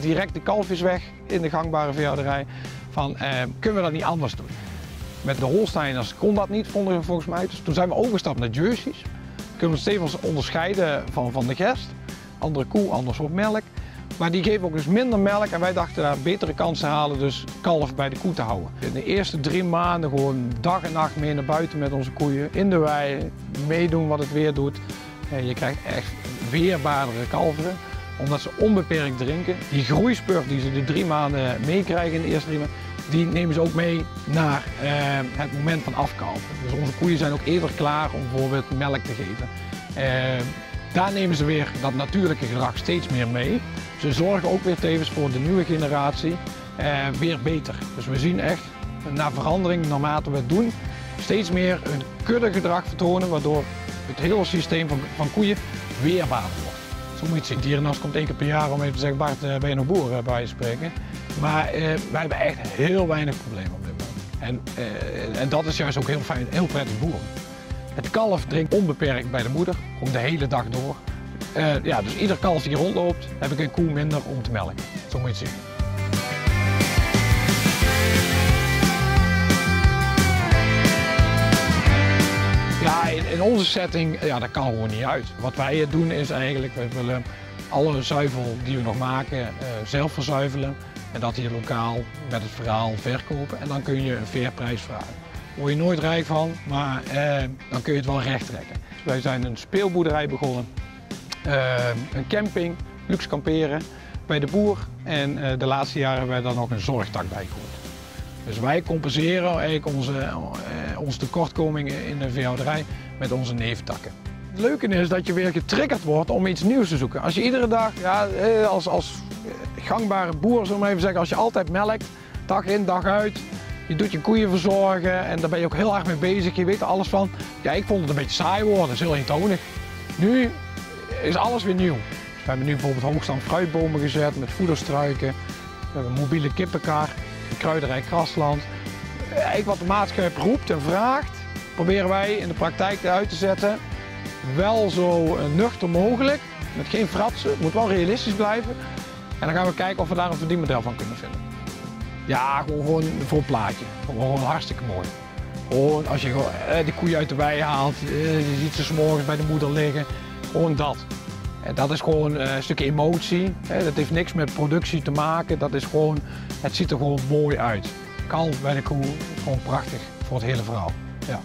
direct de kalfjes weg in de gangbare veehouderij. Van, eh, kunnen we dat niet anders doen? Met de Holsteiners kon dat niet, vonden we volgens mij. Dus toen zijn we overgestapt naar jerseys. Kunnen we steeds onderscheiden van, van de gerst. Andere koe, ander soort melk. Maar die geven ook dus minder melk en wij dachten daar betere kansen halen, dus kalf bij de koe te houden. In de eerste drie maanden gewoon dag en nacht mee naar buiten met onze koeien, in de wei, meedoen wat het weer doet. Je krijgt echt weerbaardere kalveren, omdat ze onbeperkt drinken. Die groeispurt die ze de drie maanden meekrijgen in de eerste drie maanden, die nemen ze ook mee naar eh, het moment van afkalven. Dus onze koeien zijn ook eerder klaar om bijvoorbeeld melk te geven. Eh, daar nemen ze weer dat natuurlijke gedrag steeds meer mee. Ze zorgen ook weer tevens voor de nieuwe generatie eh, weer beter. Dus we zien echt na verandering, naarmate we het doen, steeds meer een kuddegedrag vertonen, waardoor het hele systeem van, van koeien weerbaarder wordt. Zo moet. Dierenarts komt één keer per jaar om even te zeggen, Bart, eh, ben je nog boer eh, bij je spreken. Maar eh, wij hebben echt heel weinig problemen op dit moment. En, en dat is juist ook heel fijn, heel prettig boeren. Het kalf drinkt onbeperkt bij de moeder, gewoon de hele dag door. Ja, dus ieder kalf die rondloopt, heb ik een koe minder om te melken. Zo moet je het zien. Onze setting, ja, dat kan gewoon niet uit. Wat wij doen is eigenlijk, we willen alle zuivel die we nog maken uh, zelf verzuivelen. En dat hier lokaal met het verhaal verkopen. En dan kun je een fair prijs vragen. Word je nooit rijk van, maar eh, dan kun je het wel recht trekken. Wij zijn een speelboerderij begonnen uh, een camping, luxe kamperen bij de boer. En de laatste jaren hebben wij daar nog een zorgtak bij gehoord. Dus wij compenseren eigenlijk onze, uh, onze tekortkomingen in de veehouderij met onze neeftakken. Het leuke is dat je weer getriggerd wordt om iets nieuws te zoeken. Als je iedere dag, ja, als, als gangbare boer, zullen we even zeggen, als je altijd melkt, dag in, dag uit, je doet je koeien verzorgen en daar ben je ook heel erg mee bezig. Je weet er alles van. Ja, ik vond het een beetje saai worden, dat is heel eentonig. Nu is alles weer nieuw. We hebben nu bijvoorbeeld hoogstand fruitbomen gezet met voederstruiken. We hebben een mobiele kippenkar, kruiderij grasland. Eigenlijk wat de maatschappij roept en vraagt, proberen wij in de praktijk uit te zetten. Wel zo nuchter mogelijk, met geen fratsen, het moet wel realistisch blijven. En dan gaan we kijken of we daar een verdienmodel van kunnen vinden. Ja, gewoon, gewoon voor een plaatje. Gewoon hartstikke mooi. Gewoon als je eh, de koeien uit de wei haalt, eh, je ziet ze morgens bij de moeder liggen. Gewoon dat. En dat is gewoon eh, een stukje emotie. Dat heeft niks met productie te maken. Dat is gewoon, het ziet er gewoon mooi uit. Bij de koe, gewoon prachtig voor het hele verhaal. Ja.